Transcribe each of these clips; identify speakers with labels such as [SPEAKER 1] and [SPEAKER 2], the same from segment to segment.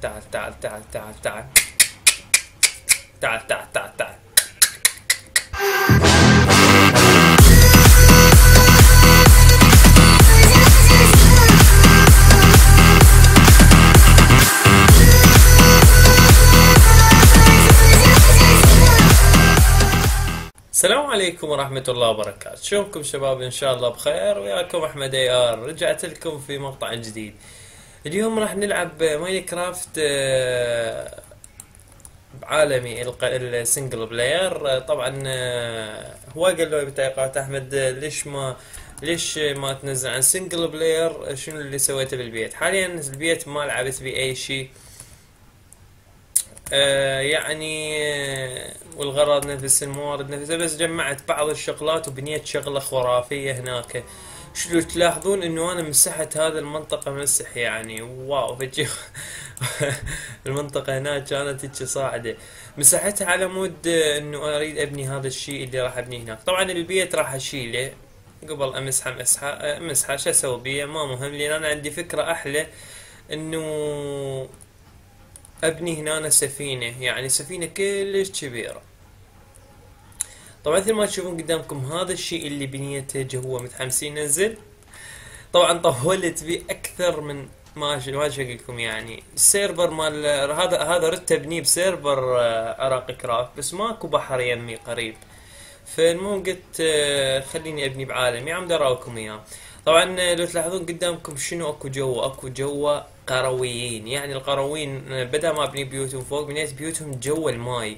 [SPEAKER 1] تعال تعال تعال تعال تعال. تعال تعال تعال تعال. السلام عليكم ورحمة الله وبركاته. شلونكم شباب؟ إن شاء الله بخير. وياكم أحمد اي ار رجعت لكم في مقطع جديد. اليوم راح نلعب Minecraft آه، عالمي الق- ال single player آه، طبعا آه، هو قال له بتعليقات أحمد آه، ليش ما ليش ما تنزل عن single player شنو اللي سويته بالبيت؟ حاليا البيت ما لعبت بيه اي شيء. آه، يعني آه، والغرض نفس الموارد نفسها بس جمعت بعض الشغلات وبنيت شغلة خرافية هناك. شلو تلاحظون إنه أنا مسحت هذا المنطقة مسح يعني. واو فجي المنطقة هناك كانت هيك صاعدة. مسحتها على مود إنه أريد أبني هذا الشيء اللي راح أبنيه هناك. طبعا البيت راح أشيله. قبل أمسحه مسحه أمسحه. شو أسوي بيه؟ ما مهم لأن أنا عندي فكرة أحلى إنه أبني هنا سفينة. يعني سفينة كلش كبيرة. طبعا مثل ما تشوفون قدامكم هذا الشيء اللي بنيته جوا متحمسين ننزل. طبعا طولت بيه أكثر من ما ما أقول لكم يعني. ال server مال هذا هذا رتب ابنيه ب server آه، عراقي كرافت بس ماكو بحر يمي قريب. فالمهم قلت آه، خليني أبني بعالمي علمود أراوكم اياه طبعا آه، لو تلاحظون قدامكم شنو أكو جوا؟ أكو جوا قرويين. يعني القرويين آه، بدل ما ابني بيوتهم فوق بنيت بيوتهم جوا الماي.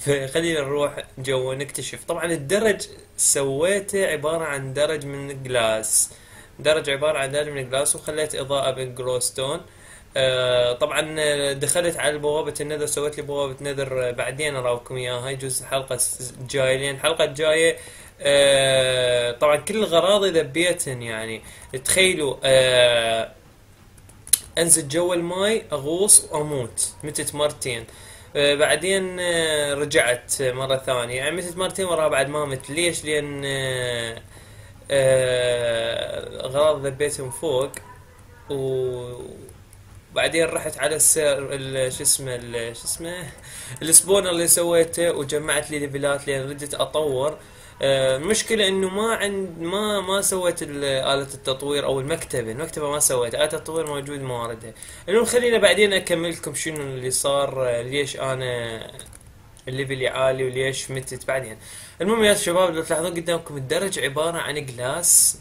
[SPEAKER 1] فخلينا نروح جوا نكتشف طبعا الدرج سويته عبارة عن درج من glass درج عبارة عن درج من glass وخليت إضاءة بال glowstone آه طبعا دخلت على بوابة ال Nether سويت لي بوابة Nether آه، بعدين أراوكم إياها. جزء الحلقة الجاية لأن الحلقة الجاية آه طبعا كل الغراض ذبيتهن يعني. تخيلوا آه أنزل جوا الماي أغوص وأموت. متت مرتين. بعدين آه رجعت مرة ثانية. يعني متت مرتين وراها بعد ما مت. ليش؟ لأن آه آه غراض ذبيتهم فوق وبعدين رحت على السير ال- شو اسمه شو اسمه ال spawner اللي سويته وجمعت لي ليفلات لأن ردت أطور. آه، المشكلة إنه ما عند ما ما سويت ال- آلة التطوير أو المكتبة، المكتبة ما سويت، آلة التطوير موجود مواردها. المهم خلينا بعدين أكمل لكم شنو اللي صار آه، ليش أنا ال level ي عالي وليش متت بعدين. المهم يا شباب لو تلاحظون قدامكم الدرج عبارة عن glass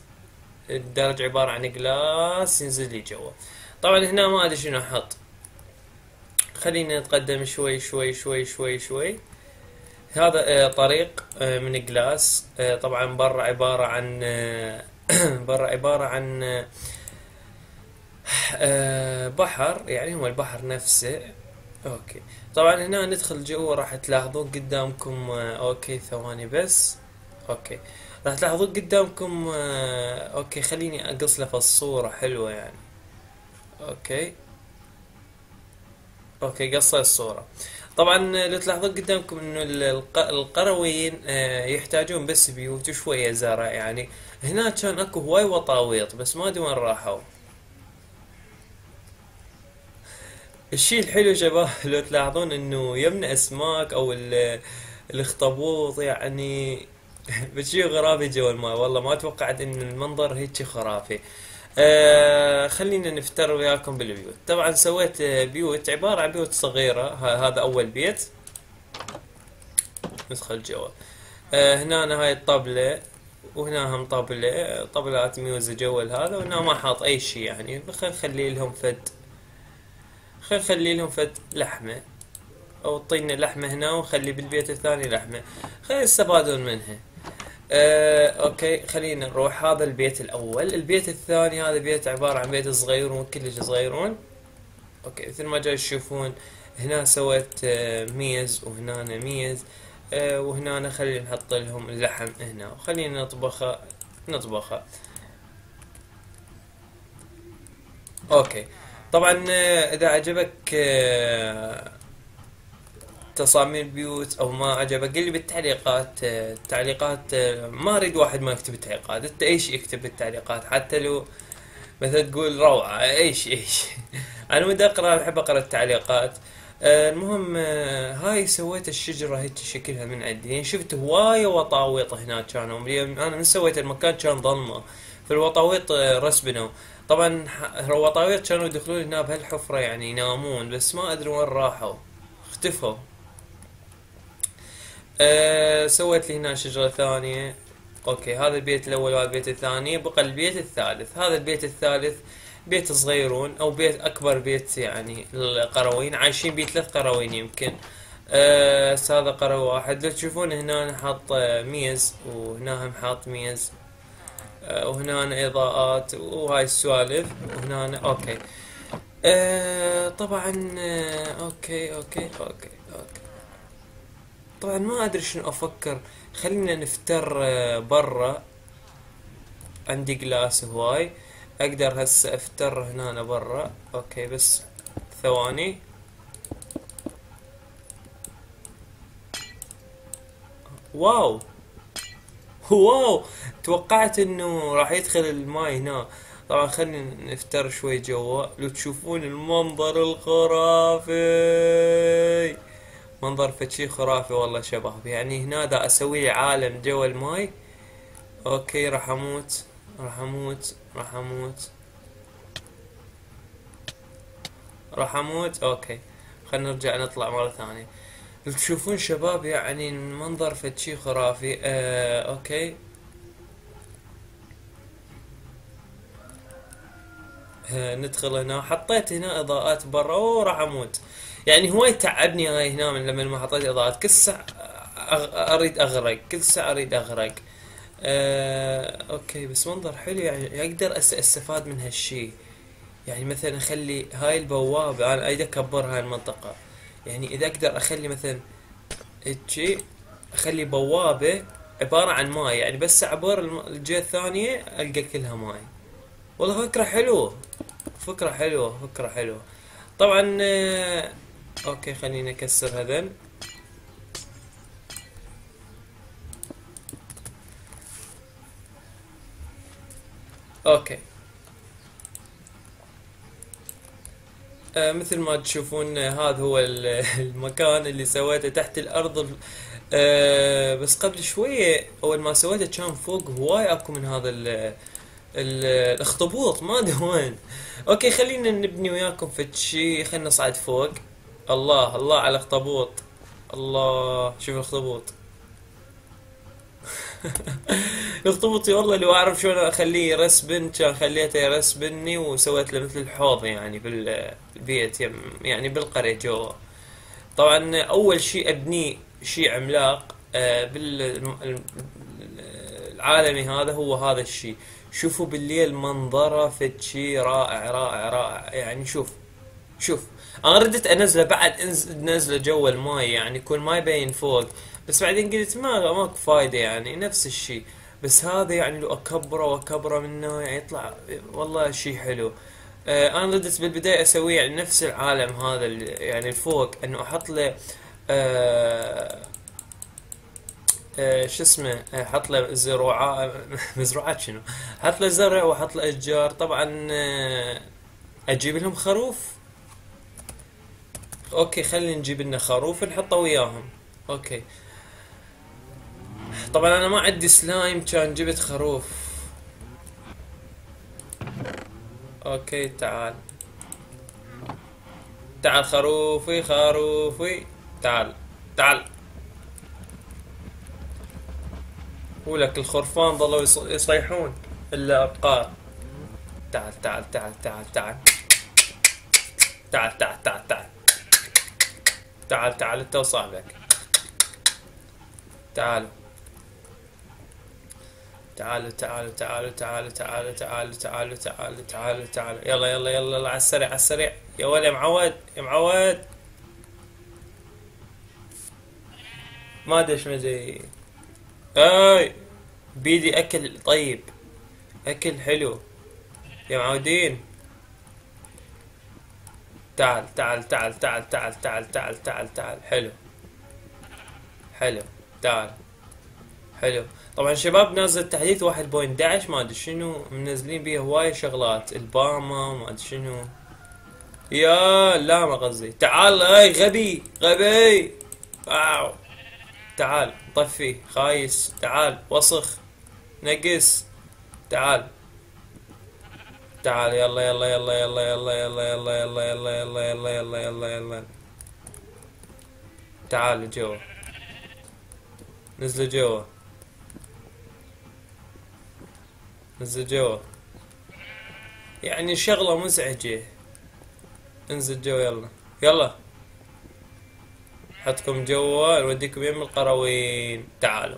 [SPEAKER 1] الدرج عبارة عن glass ينزل لي جوا. طبعا هنا ما أدري شنو أحط. خلينا نتقدم شوي شوي شوي شوي شوي. هذا آه، طريق آه، من glass آه، طبعا برا عبارة عن برا عبارة عن بحر يعني هو البحر نفسه. okay. طبعا هنا ندخل جوا راح تلاحظون قدامكم okay ثواني بس. okay. راح تلاحظون قدامكم okay خليني أقص له الصورة حلوة يعني. okay. okay قصي الصورة. طبعا لو تلاحظون قدامكم إنه ال- الق- القرويين آه، يحتاجون بس بيوت وشوية زرع يعني. هناك كان أكو هواي وطاويط بس ما أدري وين راحوا. الشيء الحلو شباب لو تلاحظون إنه يمنا أسماك أو ال- الاخطبوط يعني بشي خرافي جوا الماء والله ما توقعت إن المنظر هيك خرافي. آه خلينا نفتر وياكم بالبيوت. طبعا سويت آه، بيوت عبارة عن بيوت صغيرة. هذا أول بيت. ندخل جوا آه هنا هاي الطبلة وهنا هم طبلة طبلات music جوا هذا وهنا ما حاط أي شيء يعني. خل نخلي لهم فد. خل نخلي لهم فد لحمة. أو طينا لحمة هنا ونخلي بالبيت الثاني لحمة. خلينا يستفادون منها. آه، okay خلينا نروح. هذا البيت الأول. البيت الثاني هذا بيت عبارة عن بيت صغيرون كلش صغيرون. okay مثل ما جاي تشوفون هنا سويت آه، ميز وهنا ميز. آه، وهنا خلينا نحط لهم اللحم هنا. وخلينا نطبخه نطبخه. okay. طبعا آه، إذا عجبك آه، تصاميم البيوت أو ما عجبك قل لي بالتعليقات آه، التعليقات آه، ما أريد واحد ما يكتب التعليقات. أنت إيش يكتب بالتعليقات؟ حتى لو مثلا تقول روعة إيش إيش؟ أنا ودي أقرأ أحب أقرأ التعليقات. آه، المهم هاي سويت الشجرة هيك شكلها من عندي. يعني شفت هواية وطاويط هناك كانوا. أنا من سويت المكان كان ظلمة فالوطاويط رسبنوا طبعا الوطاويط كانوا يدخلون هنا بهالحفرة يعني ينامون بس ما أدري وين راحوا. اختفوا. أه سويت لي هنا شجرة ثانية. okay هذا البيت الأول وهذا البيت الثاني. بقى البيت الثالث. هذا البيت الثالث بيت صغيرون أو بيت أكبر بيت يعني القرويين عايشين بيه ثلاث قرويين يمكن. أه هذا قرو واحد. لو تشوفون هنا حاط ميز وهنا هم حاط ميز. أه وهنا إضاءات. وهاي السوالف. وهنا okay. أه طبعا أه okay okay okay okay. طبعا ما أدري شنو أفكر. خلينا نفتر آه، برا. عندي glass هواي. أقدر هسه أفتر هنا برا. okay بس ثواني. wow! wow! توقعت إنه راح يدخل الماي هنا. طبعا خلينا نفتر شوي جوا. لو تشوفون المنظر الخرافي! منظر فد شي خرافي والله شباب يعني هنا دا أسوي عالم جوا الماي. okay راح أموت. راح أموت. راح أموت. راح أموت. okay. خلينا نرجع نطلع مرة ثانية. تشوفون شباب يعني المنظر فد شي خرافي؟ آه okay. آه ندخل هنا. حطيت هنا إضاءات برا وراح أموت. يعني هو يتعبني هاي هنا من لما ما حطيت إضاءات. كل ساعة أريد أغرق. كل ساعة أريد أغرق. آه، okay بس منظر حلو يعني. أقدر أستفاد من هالشي. يعني مثلا أخلي هاي البوابة أنا أريد أكبر هاي المنطقة. يعني إذا أقدر أخلي مثلا هيجي أخلي بوابة عبارة عن ماي. يعني بس اعبر الجهة الثانية ألقى كلها ماي. والله فكرة حلوة. فكرة حلوة فكرة حلوة. طبعا آه، okay خليني أكسر هذا okay. آه مثل ما تشوفون هذا هو المكان اللي سويته تحت الأرض. آه بس قبل شوية أول ما سويته كان فوق هواي أكو من هذا ال الأخطبوط ما أدري وين. أوكي خلينا نبني وياكم في شيء خلينا نصعد فوق. الله الله على الأخطبوط. الله شوف الأخطبوط. الاخطبوطي والله لو أعرف شلون أخليه يرسبن كان خليته يرسبني وسويت له مثل الحوض يعني بالبيت يعني بالقرية جوا. طبعا أول شيء ابنيه شيء عملاق آه، بالعالمي هذا هو هذا الشيء. شوفوا بالليل منظره فد شيء رائع رائع رائع. يعني شوف شوف أنا ردت أنزله بعد نزله جوا الماي يعني يكون ما يبين فوق بس بعدين قلت ما ماكو فايدة يعني نفس الشيء. بس هذا يعني لو أكبره وأكبره منه يعني يطلع والله شيء حلو. آه أنا ردت بالبداية أسويه يعني نفس العالم هذا يعني الفوق إنه أحط له آه آه شو اسمه أحط له زروعات مزروعات شنو؟ أحط له زرع وأحط له أشجار. طبعا آه أجيب لهم خروف okay خلينا نجيب لنا خروف نحطه وياهم. okay. طبعا أنا ما عندي سلايم كان جبت خروف. okay تعال. تعال خروفي خروفي. تعال تعال. ولك الخرفان ظلوا يصيحون إلا أبقار. تعال تعال تعال تعال تعال. تعال تعال تعال تعال. تعال تعال انت وصاحبك. تعالوا تعالوا تعالوا تعالوا تعالوا تعالوا تعالوا تعالوا تعالوا تعالوا تعالوا يلا يلا يلا يلا على السريع على السريع. يا ولد يا معود يا معود. ما أدري شنو زي. اي بيدي أكل طيب. أكل حلو. يا معودين. تعال تعال تعال تعال تعال تعال تعال تعال تعال. حلو. حلو. تعال. حلو. طبعا شباب نازل تحديث 1.11 ما أدري شنو منزلين بيه هواي شغلات. الباما ما أدري شنو. يا لا ما قصدي تعال أي غبي غبي. واو. تعال طفي خايس. تعال وسخ نقص. تعال. تعال يلا يلا يلا يلا يلا يلا يلا يلا يلا يلا يلا يلا يلا يلا تعال جوا نزلوا جوا نزل جوا يعني شغلة مزعجة انزل جوا يلا يلا حطكم جوا نوديكم يم القروين تعالوا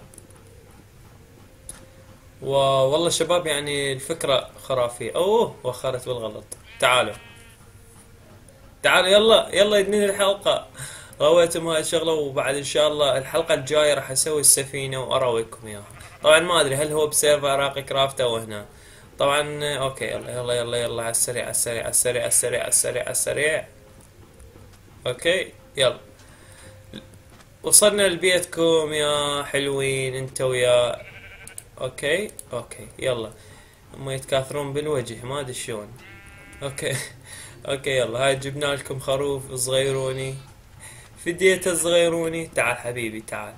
[SPEAKER 1] والله شباب يعني الفكرة خرافية. أوه وخرت بالغلط. تعالوا. تعالوا يلا يلا يدنين الحلقة. رويتم هاي الشغلة وبعد إن شاء الله الحلقة الجاية راح أسوي السفينة وارويكم إياها. طبعا ما أدري هل هو ب server عراقي كرافت أو هنا. طبعا okay يلا يلا يلا يلا على السريع على السريع على السريع على السريع على السريع على السريع. okay يلا. وصلنا لبيتكم يا حلوين أنت ويا okay okay يلا. هم يتكاثرون بالوجه ما أدري شلون. okay okay يلا. هاي جبنا لكم خروف صغيروني. فديته صغيروني. تعال حبيبي تعال.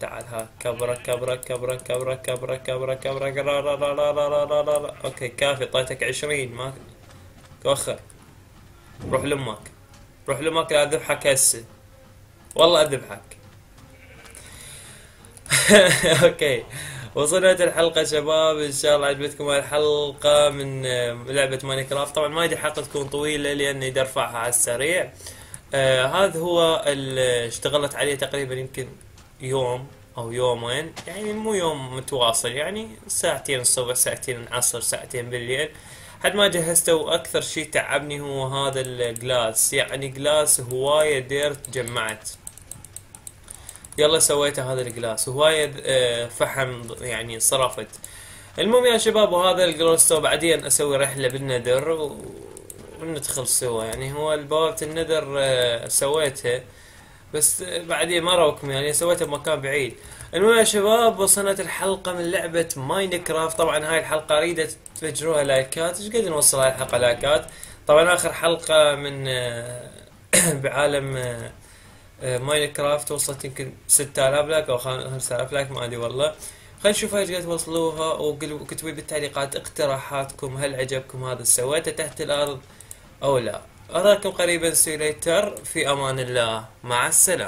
[SPEAKER 1] تعال ها. كبرة كبرة كبرة كبرة كبرة كبرة كبرة لا لا لا لا لا لا لا لا. okay كافي. اعطيتك عشرين ما توخر. روح لأمك. روح لأمك لا اذبحك هسه. والله أذبحك. okay. وصلت الحلقة شباب إن شاء الله عجبتكم الحلقة من لعبة Minecraft طبعا ما ادري الحلقة تكون طويلة لأني ارفعها على السريع. آه هذا هو اللي اشتغلت عليه تقريبا يمكن يوم أو يومين. يعني مو يوم متواصل يعني ساعتين الصبح ساعتين العصر ساعتين بالليل. حد ما جهزته وأكثر شيء تعبني هو هذا ال glass يعني glass هواية dirt جمعت. يلا سويته هذا ال glass. هواية آه، فحم يعني صرفت. المهم يا شباب وهذا ال glowstone بعدين أسوي رحلة بال Nether وندخل سوا. يعني هو بوابة الندر آه، سويتها. بس بعدين ما روكم. يعني سويتها بمكان بعيد. المهم يا شباب وصلت الحلقة من لعبة ماينكرافت طبعا هاي الحلقة أريد تفجروها لايكات. إيش قد نوصل هاي الحلقة لايكات؟ طبعا آخر حلقة من آه، بعالم آه، آه، ماينكرافت وصلت يمكن 6000 لايك أو 5000 لايك ما أدري والله. خلينا نشوف إيش قد توصلوها وكتبوا بالتعليقات اقتراحاتكم هل عجبكم هذا سويته تحت الأرض أو لا. أراكم قريبا سيليتر في أمان الله مع السلامة.